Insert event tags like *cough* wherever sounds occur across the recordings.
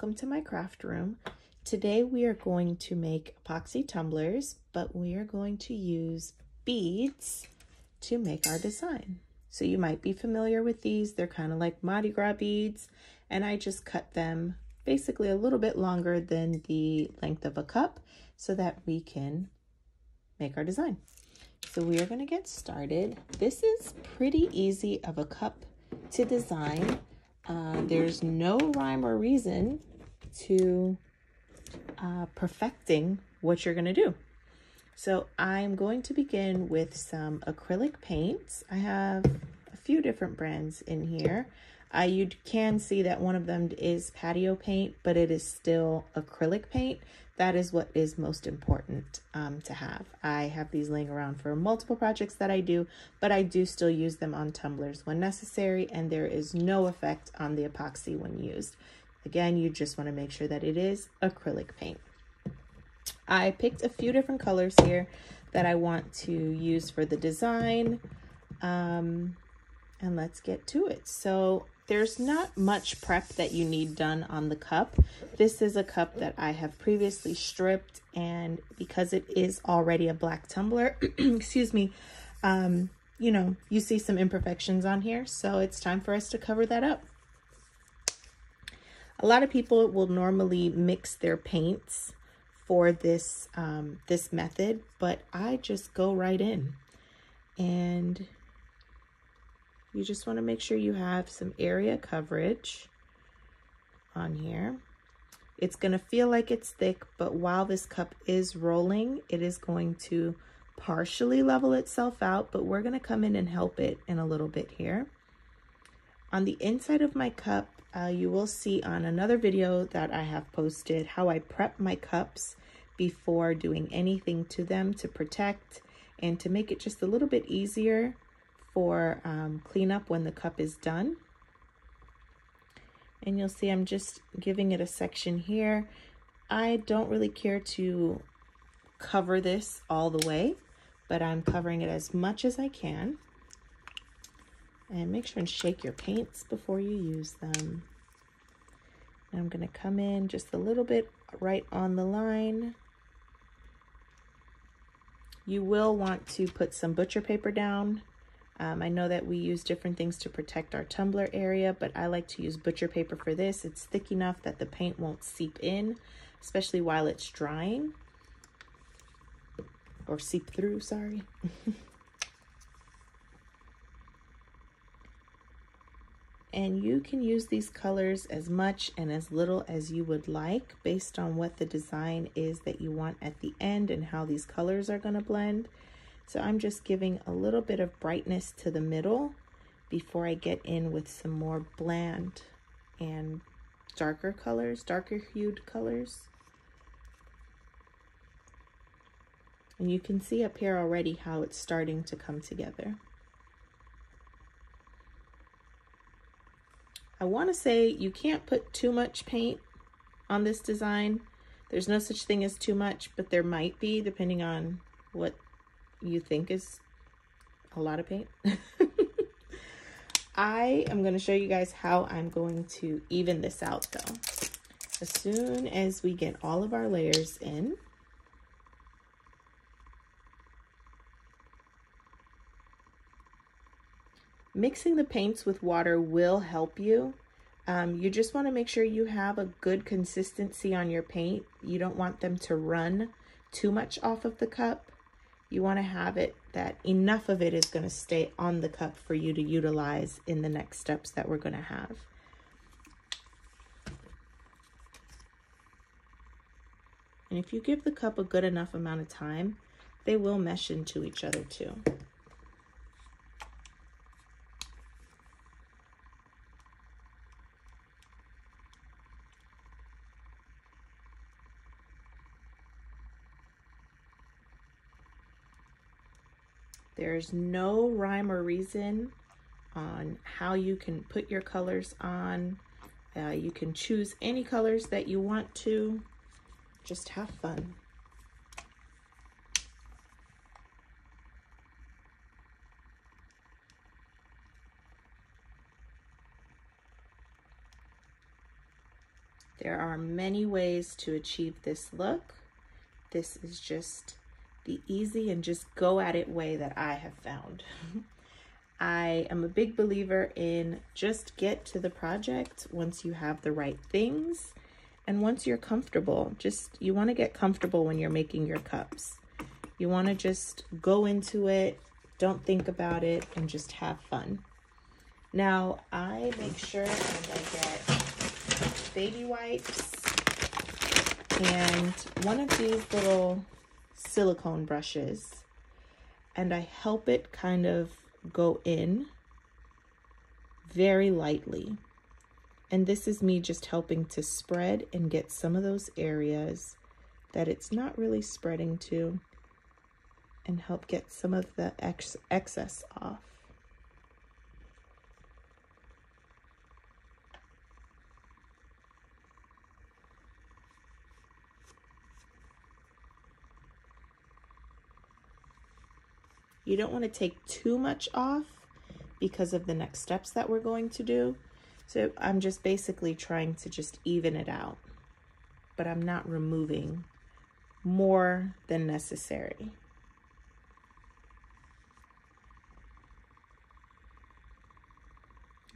welcome to my craft room. Today we are going to make epoxy tumblers, but we are going to use beads to make our design. So you might be familiar with these. They're kind of like Mardi Gras beads, and I just cut them basically a little bit longer than the length of a cup so that we can make our design. So we are going to get started. This is pretty easy of a cup to design. Uh, there's no rhyme or reason to uh, perfecting what you're going to do. So I'm going to begin with some acrylic paints. I have a few different brands in here. Uh, you can see that one of them is patio paint, but it is still acrylic paint. That is what is most important um, to have. I have these laying around for multiple projects that I do, but I do still use them on tumblers when necessary, and there is no effect on the epoxy when used. Again, you just want to make sure that it is acrylic paint. I picked a few different colors here that I want to use for the design. Um, and let's get to it. So there's not much prep that you need done on the cup. This is a cup that I have previously stripped and because it is already a black tumbler, *clears throat* excuse me, um, you know, you see some imperfections on here. So it's time for us to cover that up. A lot of people will normally mix their paints for this, um, this method, but I just go right in and you just want to make sure you have some area coverage on here. It's going to feel like it's thick, but while this cup is rolling, it is going to partially level itself out, but we're going to come in and help it in a little bit here. On the inside of my cup, uh, you will see on another video that I have posted how I prep my cups before doing anything to them to protect and to make it just a little bit easier for um, cleanup when the cup is done. And you'll see I'm just giving it a section here. I don't really care to cover this all the way, but I'm covering it as much as I can. And make sure and shake your paints before you use them. I'm going to come in just a little bit right on the line. You will want to put some butcher paper down. Um, I know that we use different things to protect our tumbler area, but I like to use butcher paper for this. It's thick enough that the paint won't seep in, especially while it's drying. Or seep through, sorry. *laughs* and you can use these colors as much and as little as you would like based on what the design is that you want at the end and how these colors are going to blend. So I'm just giving a little bit of brightness to the middle before I get in with some more bland and darker colors, darker hued colors. And you can see up here already how it's starting to come together. I want to say you can't put too much paint on this design. There's no such thing as too much, but there might be depending on what you think is a lot of paint. *laughs* I am going to show you guys how I'm going to even this out though. As soon as we get all of our layers in, Mixing the paints with water will help you. Um, you just want to make sure you have a good consistency on your paint. You don't want them to run too much off of the cup. You want to have it that enough of it is going to stay on the cup for you to utilize in the next steps that we're going to have. And if you give the cup a good enough amount of time, they will mesh into each other too. There's no rhyme or reason on how you can put your colors on. Uh, you can choose any colors that you want to. Just have fun. There are many ways to achieve this look. This is just the easy and just go at it way that I have found. *laughs* I am a big believer in just get to the project once you have the right things and once you're comfortable. Just you want to get comfortable when you're making your cups. You want to just go into it, don't think about it, and just have fun. Now, I make sure and I get baby wipes and one of these little silicone brushes and I help it kind of go in very lightly. And this is me just helping to spread and get some of those areas that it's not really spreading to and help get some of the ex excess off. You don't want to take too much off because of the next steps that we're going to do. So I'm just basically trying to just even it out, but I'm not removing more than necessary.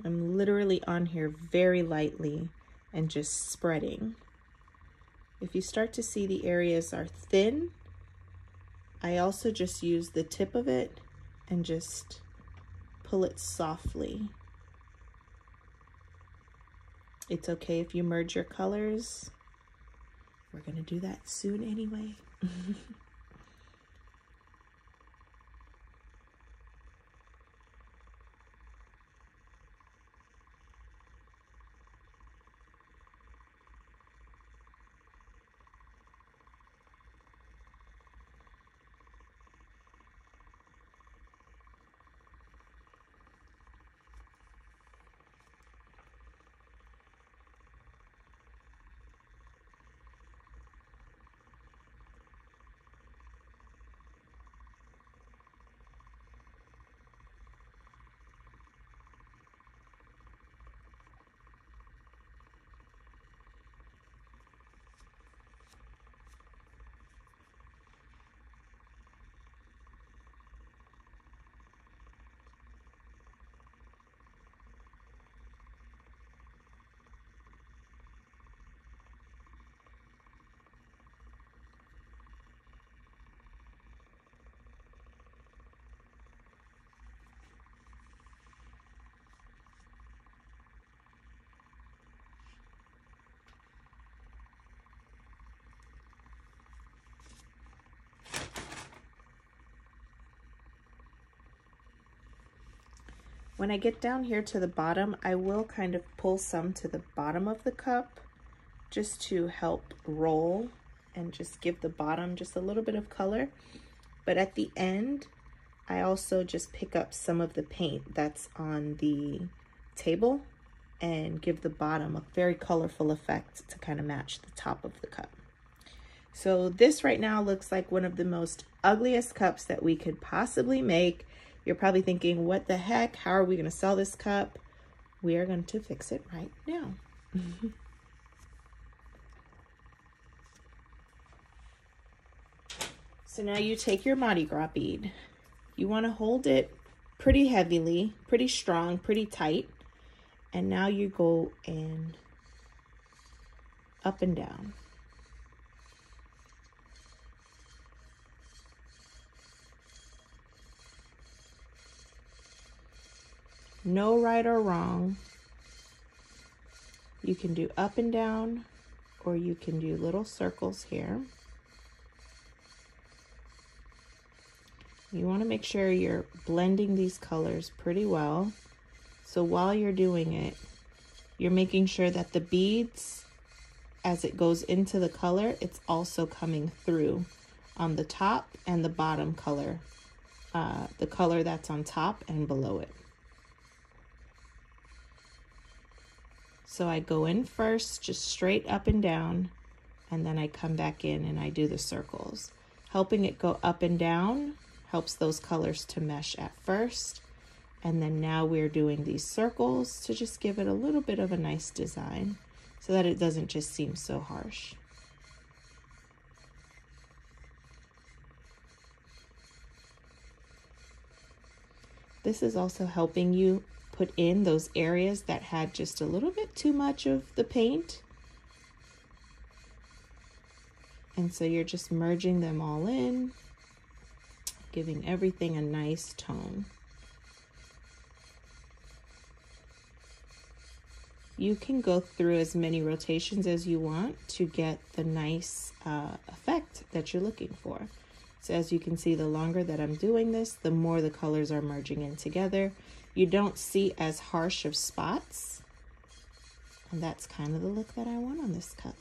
I'm literally on here very lightly and just spreading. If you start to see the areas are thin, I also just use the tip of it and just pull it softly. It's okay if you merge your colors. We're going to do that soon anyway. *laughs* When I get down here to the bottom, I will kind of pull some to the bottom of the cup just to help roll and just give the bottom just a little bit of color. But at the end, I also just pick up some of the paint that's on the table and give the bottom a very colorful effect to kind of match the top of the cup. So this right now looks like one of the most ugliest cups that we could possibly make you're probably thinking, what the heck? How are we going to sell this cup? We are going to fix it right now. *laughs* so now you take your Mardi Gras bead. You want to hold it pretty heavily, pretty strong, pretty tight. And now you go in up and down. No right or wrong. You can do up and down, or you can do little circles here. You want to make sure you're blending these colors pretty well. So while you're doing it, you're making sure that the beads, as it goes into the color, it's also coming through on the top and the bottom color, uh, the color that's on top and below it. So I go in first, just straight up and down, and then I come back in and I do the circles. Helping it go up and down helps those colors to mesh at first. And then now we're doing these circles to just give it a little bit of a nice design. so that it doesn't just seem so harsh. This is also helping you put in those areas that had just a little bit too much of the paint. And so you're just merging them all in, giving everything a nice tone. You can go through as many rotations as you want to get the nice uh, effect that you're looking for. So as you can see, the longer that I'm doing this, the more the colors are merging in together. You don't see as harsh of spots. And that's kind of the look that I want on this cup.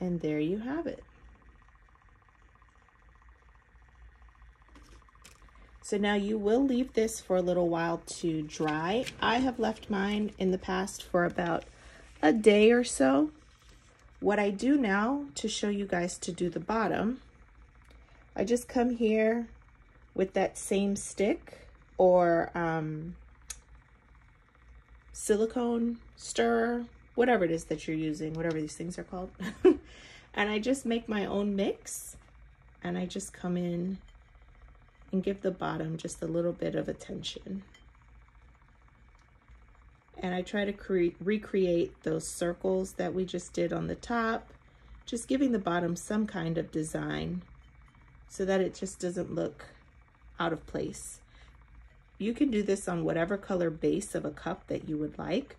And there you have it. So now you will leave this for a little while to dry. I have left mine in the past for about a day or so. What I do now to show you guys to do the bottom I just come here with that same stick or um, silicone stirrer, whatever it is that you're using, whatever these things are called. *laughs* and I just make my own mix and I just come in and give the bottom just a little bit of attention. And I try to create recreate those circles that we just did on the top, just giving the bottom some kind of design so that it just doesn't look out of place. You can do this on whatever color base of a cup that you would like.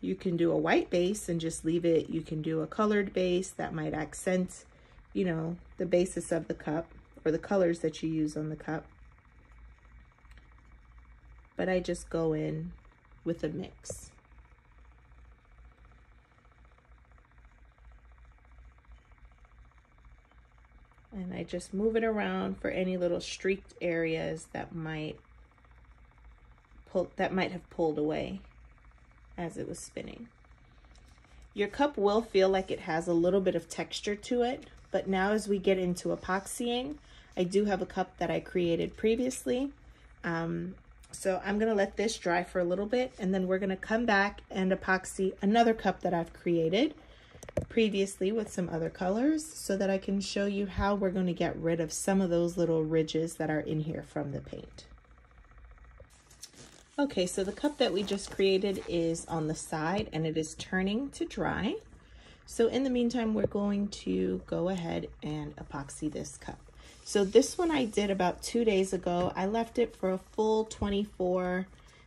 You can do a white base and just leave it. You can do a colored base that might accent, you know, the basis of the cup or the colors that you use on the cup. But I just go in with a mix. And I just move it around for any little streaked areas that might pull that might have pulled away as it was spinning. Your cup will feel like it has a little bit of texture to it, but now as we get into epoxying, I do have a cup that I created previously. Um, so I'm gonna let this dry for a little bit and then we're gonna come back and epoxy another cup that I've created previously with some other colors so that I can show you how we're going to get rid of some of those little ridges that are in here from the paint. Okay, so the cup that we just created is on the side and it is turning to dry. So in the meantime, we're going to go ahead and epoxy this cup. So this one I did about two days ago. I left it for a full 24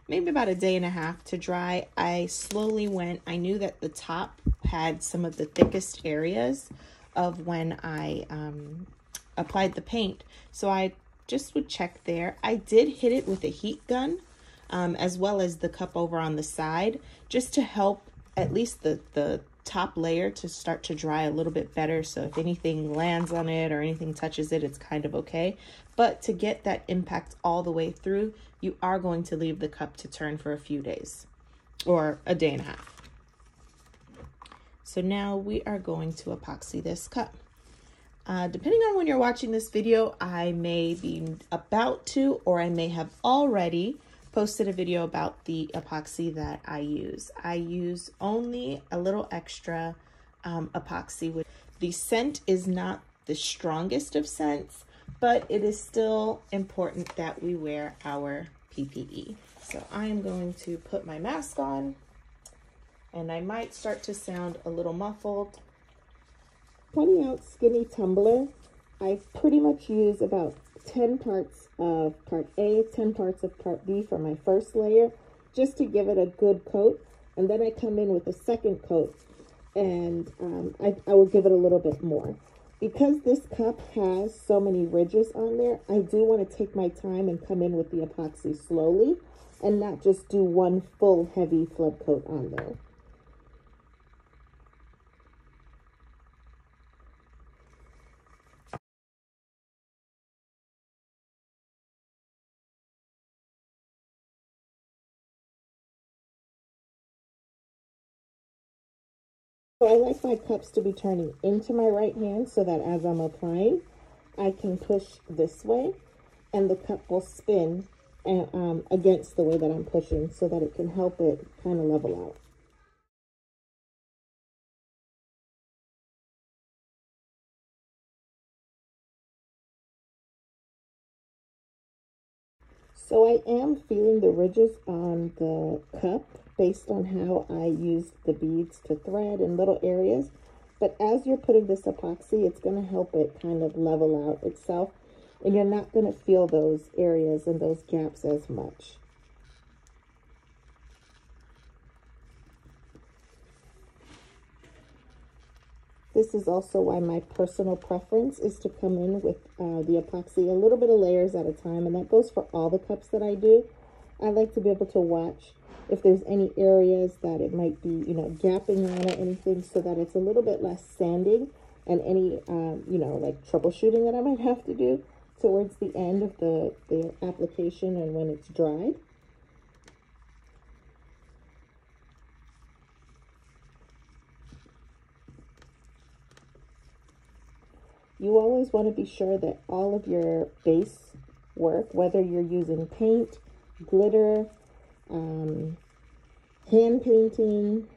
maybe about a day and a half to dry. I slowly went, I knew that the top had some of the thickest areas of when I um, applied the paint. So I just would check there. I did hit it with a heat gun um, as well as the cup over on the side just to help at least the, the top layer to start to dry a little bit better. So if anything lands on it or anything touches it, it's kind of okay. But to get that impact all the way through, you are going to leave the cup to turn for a few days or a day and a half. So now we are going to epoxy this cup. Uh, depending on when you're watching this video, I may be about to or I may have already posted a video about the epoxy that I use. I use only a little extra um, epoxy. With the scent is not the strongest of scents, but it is still important that we wear our PPE. So I am going to put my mask on and I might start to sound a little muffled. Pointing out skinny tumbler, I pretty much use about 10 parts of part A, 10 parts of part B for my first layer, just to give it a good coat. And then I come in with a second coat and um, I, I will give it a little bit more. Because this cup has so many ridges on there, I do want to take my time and come in with the epoxy slowly and not just do one full heavy flood coat on there. So I like my cups to be turning into my right hand so that as I'm applying, I can push this way and the cup will spin and, um, against the way that I'm pushing so that it can help it kind of level out. So I am feeling the ridges on the cup based on how I used the beads to thread in little areas. But as you're putting this epoxy, it's going to help it kind of level out itself. And you're not going to feel those areas and those gaps as much. This is also why my personal preference is to come in with uh, the epoxy a little bit of layers at a time. And that goes for all the cups that I do. I like to be able to watch if there's any areas that it might be, you know, gapping on or anything so that it's a little bit less sanding and any, um, you know, like troubleshooting that I might have to do towards the end of the, the application and when it's dried. You always want to be sure that all of your base work, whether you're using paint, glitter, um, hand painting,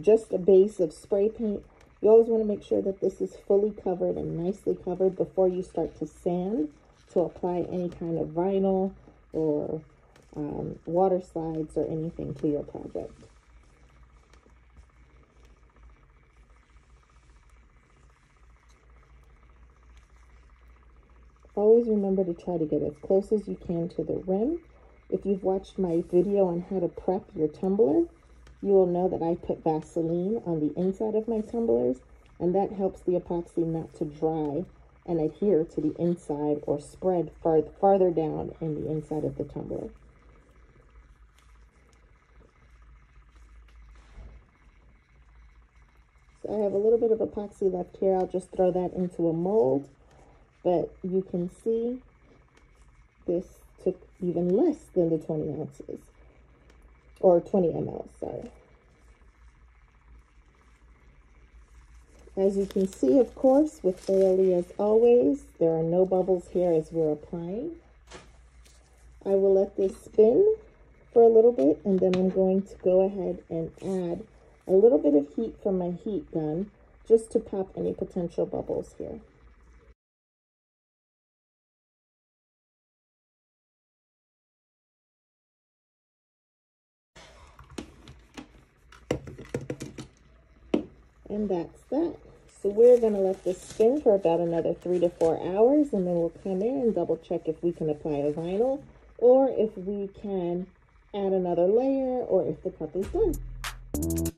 just a base of spray paint, you always want to make sure that this is fully covered and nicely covered before you start to sand to apply any kind of vinyl or um, water slides or anything to your project. Always remember to try to get as close as you can to the rim. If you've watched my video on how to prep your tumbler, you will know that I put Vaseline on the inside of my tumblers, and that helps the epoxy not to dry and adhere to the inside or spread far, farther down in the inside of the tumbler. So I have a little bit of epoxy left here. I'll just throw that into a mold but you can see this took even less than the 20 ounces or 20 ml, sorry. As you can see, of course, with Fairly as always, there are no bubbles here as we're applying. I will let this spin for a little bit and then I'm going to go ahead and add a little bit of heat from my heat gun just to pop any potential bubbles here. And that's that. So we're going to let this spin for about another three to four hours, and then we'll come in and double check if we can apply a vinyl or if we can add another layer or if the cup is done.